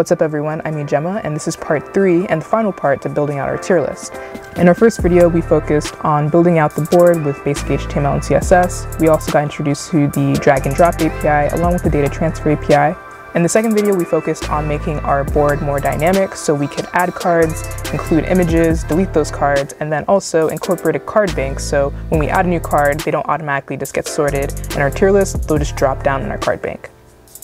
What's up everyone, I'm Ijemma and this is part 3 and the final part to building out our tier list. In our first video we focused on building out the board with basic HTML and CSS. We also got introduced to the drag and drop API along with the data transfer API. In the second video we focused on making our board more dynamic so we could add cards, include images, delete those cards, and then also incorporate a card bank so when we add a new card they don't automatically just get sorted in our tier list, they'll just drop down in our card bank.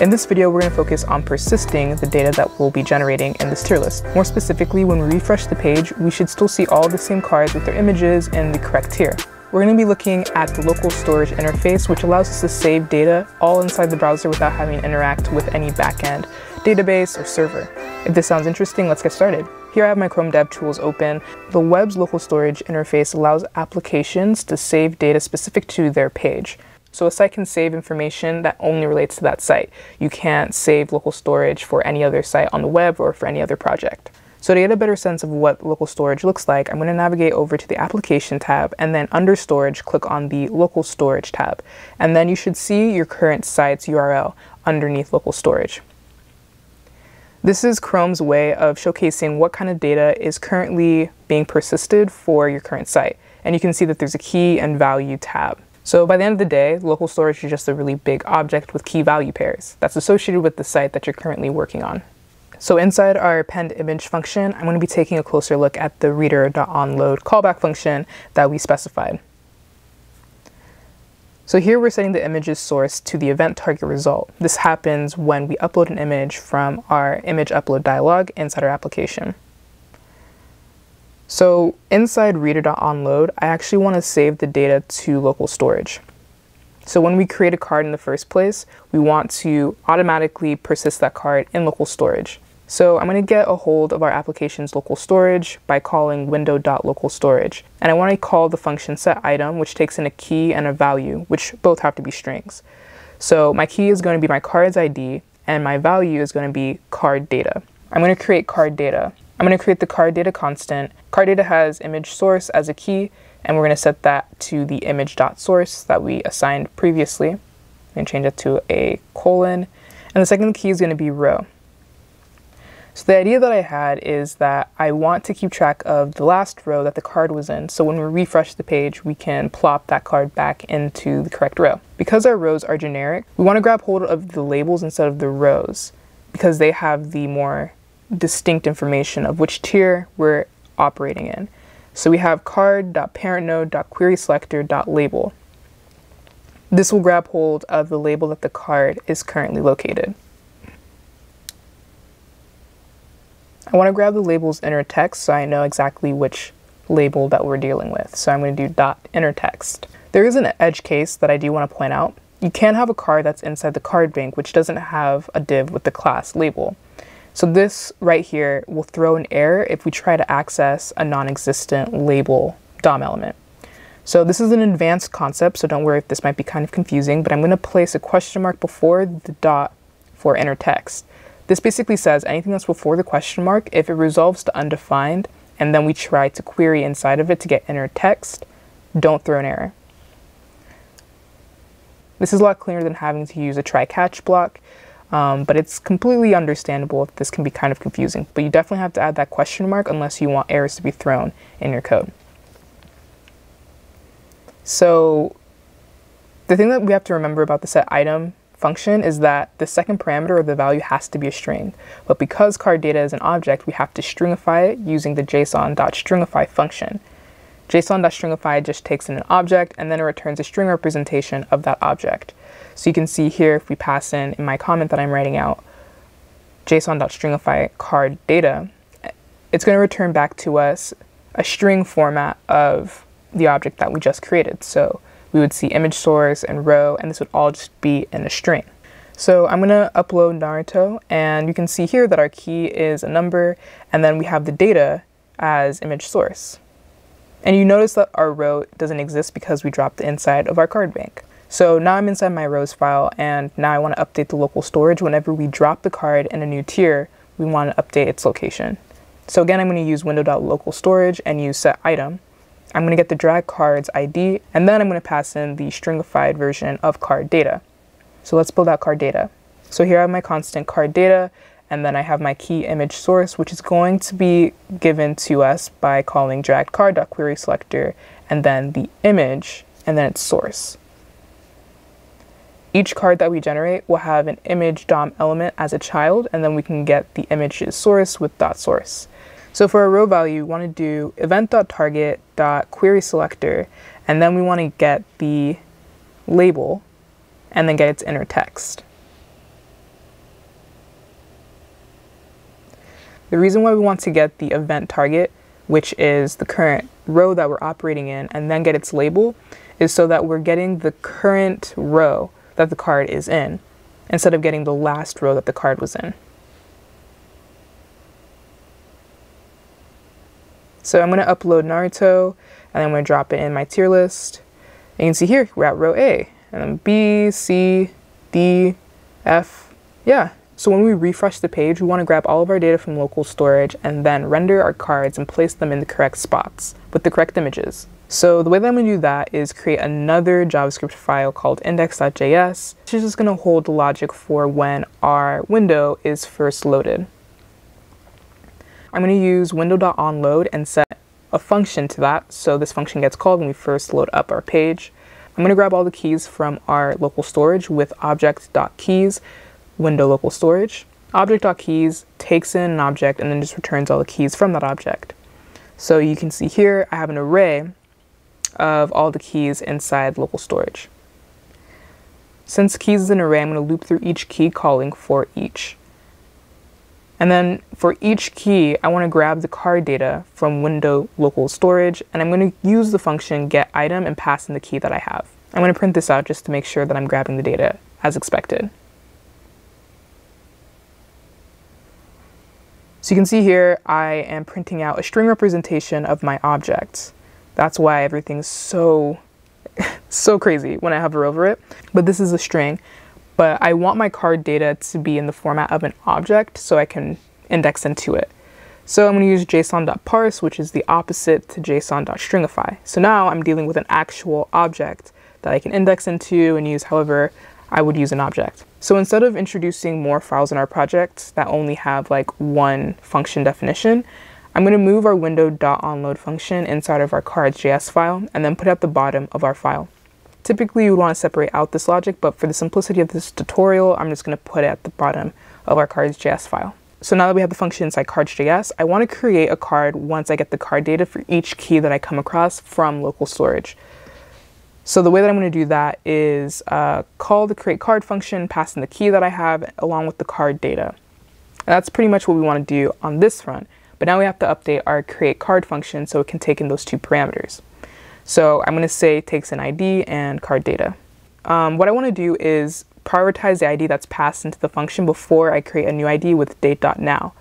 In this video, we're going to focus on persisting the data that we'll be generating in this tier list. More specifically, when we refresh the page, we should still see all the same cards with their images in the correct tier. We're going to be looking at the local storage interface, which allows us to save data all inside the browser without having to interact with any backend database or server. If this sounds interesting, let's get started. Here I have my Chrome DevTools open. The web's local storage interface allows applications to save data specific to their page. So a site can save information that only relates to that site. You can't save local storage for any other site on the web or for any other project. So to get a better sense of what local storage looks like, I'm going to navigate over to the application tab and then under storage, click on the local storage tab. And then you should see your current site's URL underneath local storage. This is Chrome's way of showcasing what kind of data is currently being persisted for your current site. And you can see that there's a key and value tab. So by the end of the day, local storage is just a really big object with key value pairs that's associated with the site that you're currently working on. So inside our append image function, I'm going to be taking a closer look at the reader.onload callback function that we specified. So here we're setting the image's source to the event target result. This happens when we upload an image from our image upload dialog inside our application. So inside reader.onload, I actually want to save the data to local storage. So when we create a card in the first place, we want to automatically persist that card in local storage. So I'm going to get a hold of our application's local storage by calling window.localStorage. And I want to call the function setItem, which takes in a key and a value, which both have to be strings. So my key is going to be my card's ID, and my value is going to be card data. I'm going to create card data. I'm going to create the card data constant. Card data has image source as a key, and we're going to set that to the image.source that we assigned previously. I'm going to change it to a colon. And the second key is going to be row. So the idea that I had is that I want to keep track of the last row that the card was in. So when we refresh the page, we can plop that card back into the correct row. Because our rows are generic, we want to grab hold of the labels instead of the rows because they have the more distinct information of which tier we're operating in. So we have card.parentNode.querySelector.label. This will grab hold of the label that the card is currently located. I want to grab the label's inner text so I know exactly which label that we're dealing with. So I'm going to do dot inner text. There is an edge case that I do want to point out. You can have a card that's inside the card bank which doesn't have a div with the class label. So this right here will throw an error if we try to access a non-existent label DOM element. So this is an advanced concept, so don't worry if this might be kind of confusing, but I'm going to place a question mark before the dot for inner text. This basically says anything that's before the question mark, if it resolves to undefined, and then we try to query inside of it to get inner text, don't throw an error. This is a lot cleaner than having to use a try catch block. Um, but it's completely understandable if this can be kind of confusing. But you definitely have to add that question mark unless you want errors to be thrown in your code. So the thing that we have to remember about the set item function is that the second parameter of the value has to be a string. But because card data is an object, we have to stringify it using the json.stringify function. JSON.stringify just takes in an object and then it returns a string representation of that object. So you can see here if we pass in, in my comment that I'm writing out, json.stringify card data, it's going to return back to us a string format of the object that we just created. So we would see image source and row, and this would all just be in a string. So I'm going to upload Naruto, and you can see here that our key is a number, and then we have the data as image source. And you notice that our row doesn't exist because we dropped the inside of our card bank. So now I'm inside my rows file and now I want to update the local storage. Whenever we drop the card in a new tier, we want to update its location. So again, I'm going to use window.localStorage and use set item. I'm going to get the drag card's ID and then I'm going to pass in the stringified version of card data. So let's build out card data. So here I have my constant card data and then I have my key image source, which is going to be given to us by calling drag card.query selector and then the image and then its source. Each card that we generate will have an image DOM element as a child, and then we can get the image's source with dot source. So for a row value, we want to do event.target.query selector, and then we want to get the label and then get its inner text. The reason why we want to get the event target, which is the current row that we're operating in, and then get its label, is so that we're getting the current row that the card is in, instead of getting the last row that the card was in. So I'm going to upload Naruto, and I'm going to drop it in my tier list. And you can see here, we're at row A, and then B, C, D, F, yeah. So when we refresh the page, we want to grab all of our data from local storage and then render our cards and place them in the correct spots with the correct images. So the way that I'm to do that is create another JavaScript file called index.js, which is just going to hold the logic for when our window is first loaded. I'm going to use window.onload and set a function to that. So this function gets called when we first load up our page. I'm going to grab all the keys from our local storage with object.keys, window local storage. Object.keys takes in an object and then just returns all the keys from that object. So you can see here, I have an array of all the keys inside local storage. Since keys is an array, I'm going to loop through each key calling for each. And then for each key, I want to grab the card data from window local storage, and I'm going to use the function get item and pass in the key that I have. I'm going to print this out just to make sure that I'm grabbing the data as expected. So you can see here, I am printing out a string representation of my object. That's why everything's so, so crazy when I hover over it. But this is a string. But I want my card data to be in the format of an object so I can index into it. So I'm going to use json.parse, which is the opposite to json.stringify. So now I'm dealing with an actual object that I can index into and use however I would use an object. So instead of introducing more files in our project that only have like one function definition, I'm going to move our window.onload function inside of our cards.js file and then put it at the bottom of our file. Typically you would want to separate out this logic, but for the simplicity of this tutorial, I'm just going to put it at the bottom of our cards.js file. So now that we have the function inside cards.js, I want to create a card once I get the card data for each key that I come across from local storage. So the way that I'm going to do that is uh, call the create card function, pass in the key that I have along with the card data. And that's pretty much what we want to do on this front. But now we have to update our create card function so it can take in those two parameters. So I'm going to say takes an ID and card data. Um, what I want to do is prioritize the ID that's passed into the function before I create a new ID with date.now.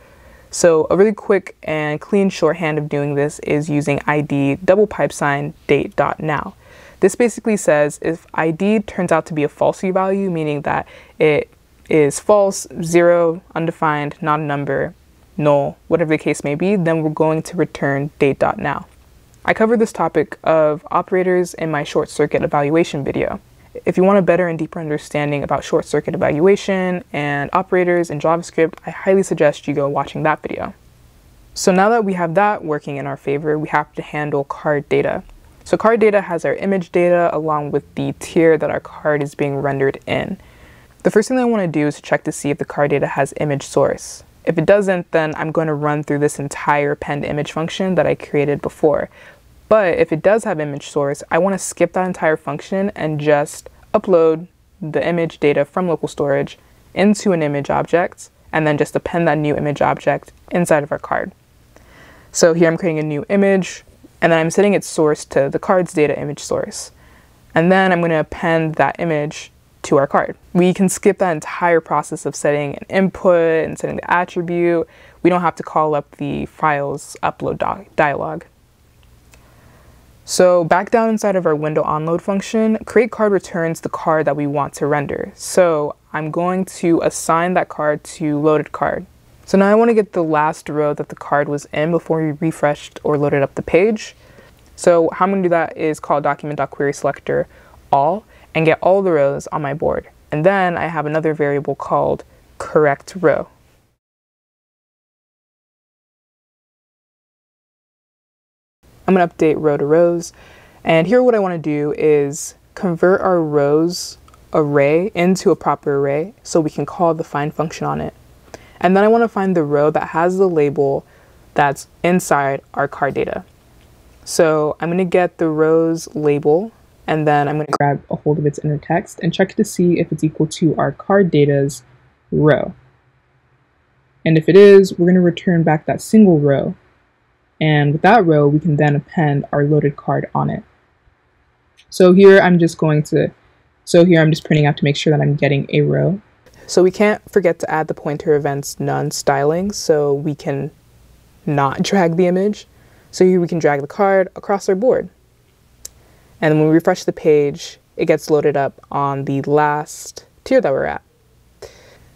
So a really quick and clean shorthand of doing this is using ID double pipe sign date.now. This basically says if ID turns out to be a falsy value, meaning that it is false, zero, undefined, not a number, null, whatever the case may be, then we're going to return date.now. I covered this topic of operators in my short circuit evaluation video. If you want a better and deeper understanding about short circuit evaluation and operators in JavaScript, I highly suggest you go watching that video. So now that we have that working in our favor, we have to handle card data. So card data has our image data along with the tier that our card is being rendered in. The first thing that I want to do is check to see if the card data has image source. If it doesn't, then I'm going to run through this entire append image function that I created before. But if it does have image source, I want to skip that entire function and just upload the image data from local storage into an image object and then just append that new image object inside of our card. So here I'm creating a new image and then I'm setting its source to the card's data image source. And then I'm going to append that image to our card. We can skip that entire process of setting an input and setting the attribute. We don't have to call up the files upload dialog. So back down inside of our window onload function, create card returns the card that we want to render. So I'm going to assign that card to loaded card. So now I want to get the last row that the card was in before we refreshed or loaded up the page. So how I'm going to do that is call document.query selector all and get all the rows on my board. And then I have another variable called correct row. I'm going to update row to rows. And here what I want to do is convert our rows array into a proper array so we can call the find function on it. And then I want to find the row that has the label that's inside our card data. So I'm going to get the rows label and then I'm gonna grab a hold of its inner text and check to see if it's equal to our card data's row. And if it is, we're gonna return back that single row. And with that row, we can then append our loaded card on it. So here I'm just going to, so here I'm just printing out to make sure that I'm getting a row. So we can't forget to add the pointer events none styling so we can not drag the image. So here we can drag the card across our board. And when we refresh the page, it gets loaded up on the last tier that we're at.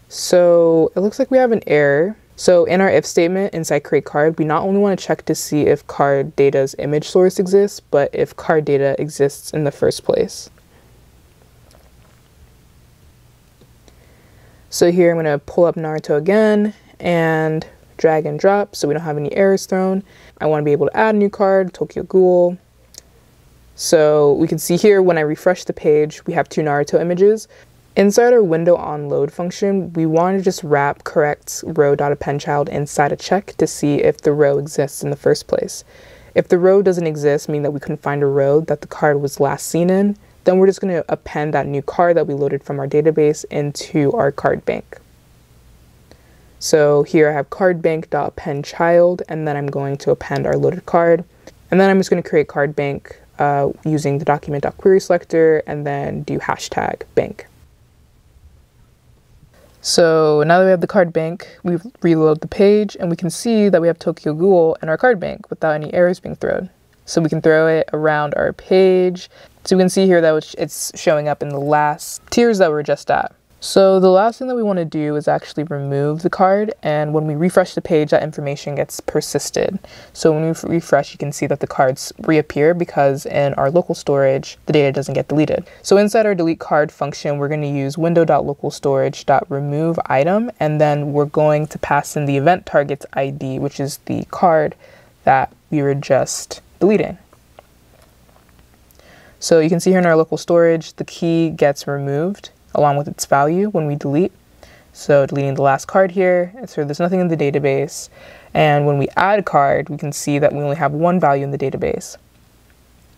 So it looks like we have an error. So in our if statement inside create card, we not only want to check to see if card data's image source exists, but if card data exists in the first place. So here I'm going to pull up Naruto again and drag and drop so we don't have any errors thrown. I want to be able to add a new card, Tokyo Ghoul. So we can see here when I refresh the page, we have two Naruto images. Inside our window on load function, we want to just wrap correct row.appendChild inside a check to see if the row exists in the first place. If the row doesn't exist, meaning that we couldn't find a row that the card was last seen in, then we're just going to append that new card that we loaded from our database into our card bank. So here I have card cardbank.append child, and then I'm going to append our loaded card. And then I'm just going to create card bank uh, using the document.query selector and then do hashtag bank. So now that we have the card bank, we reload the page and we can see that we have Tokyo Ghoul in our card bank without any errors being thrown. So we can throw it around our page. So we can see here that it's showing up in the last tiers that we're just at. So the last thing that we want to do is actually remove the card and when we refresh the page that information gets persisted. So when we refresh you can see that the cards reappear because in our local storage the data doesn't get deleted. So inside our delete card function we're going to use window.localstorage.remove item and then we're going to pass in the event targets ID which is the card that we were just deleting. So you can see here in our local storage the key gets removed along with its value when we delete. So deleting the last card here, so there's nothing in the database. And when we add a card, we can see that we only have one value in the database.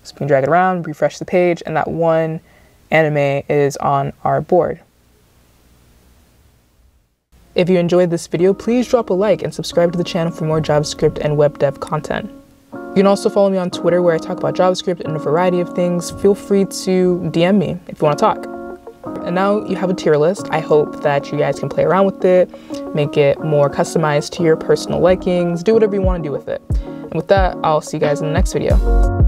So we can drag it around, refresh the page, and that one anime is on our board. If you enjoyed this video, please drop a like and subscribe to the channel for more JavaScript and web dev content. You can also follow me on Twitter where I talk about JavaScript and a variety of things. Feel free to DM me if you want to talk. And now you have a tier list. I hope that you guys can play around with it, make it more customized to your personal likings, do whatever you want to do with it. And with that, I'll see you guys in the next video.